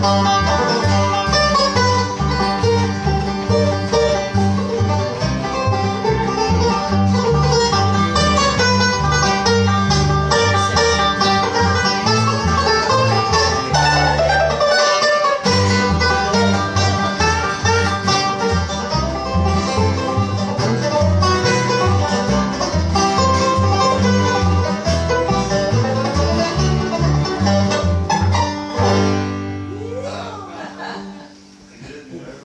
Oh.